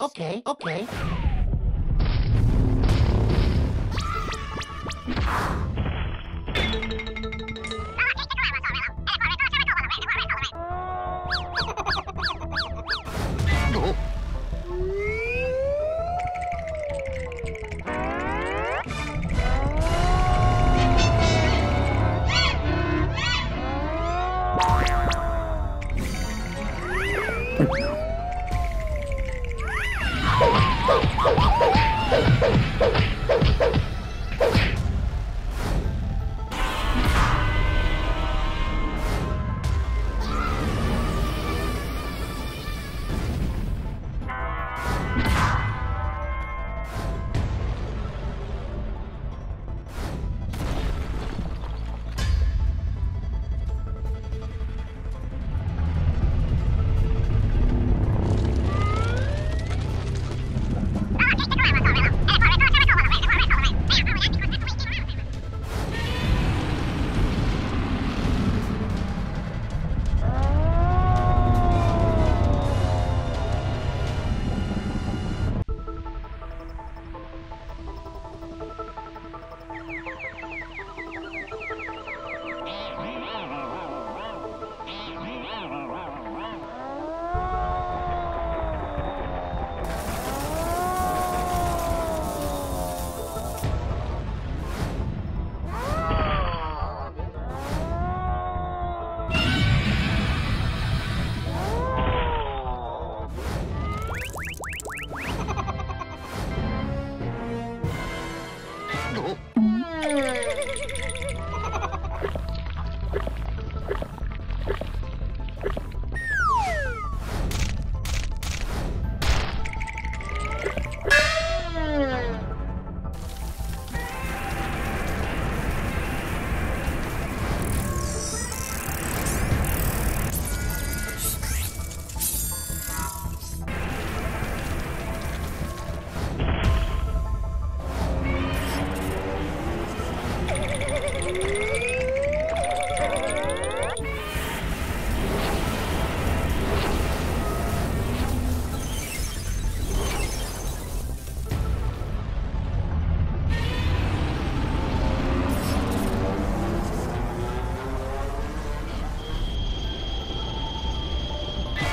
Okay, okay.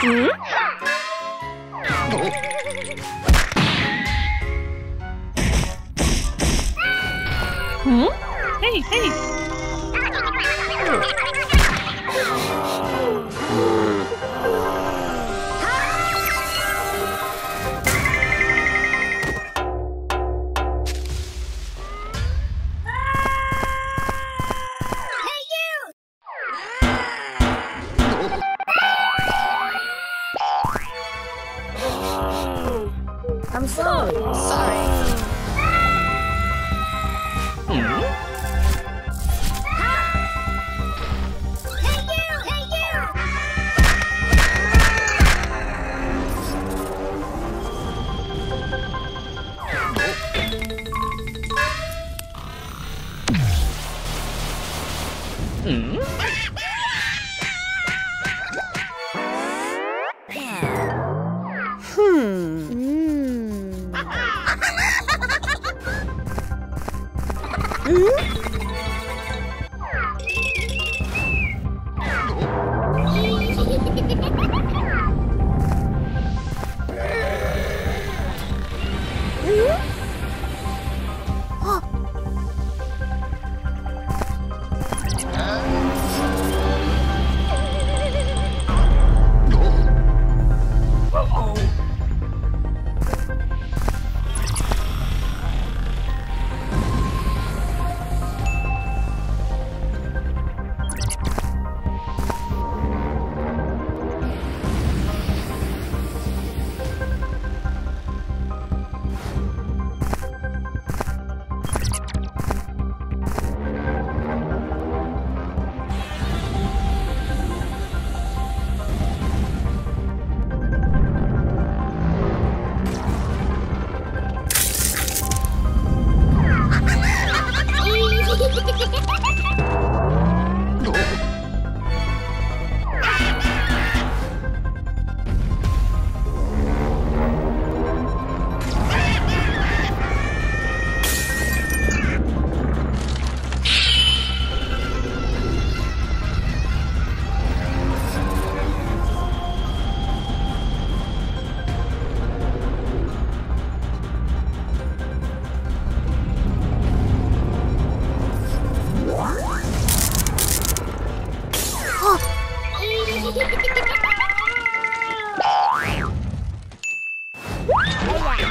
Hmm? Hmm? Hey, hey! Hmm?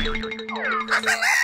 Ha ha ha!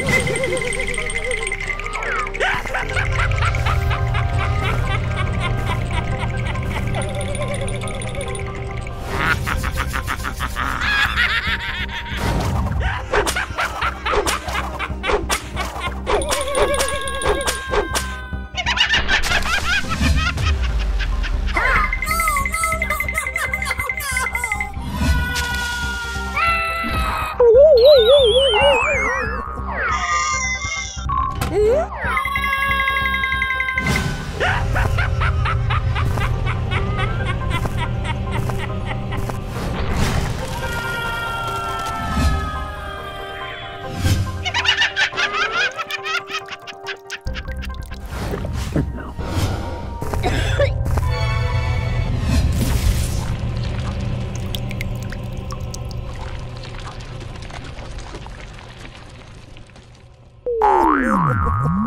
Ha ha ha! Damn.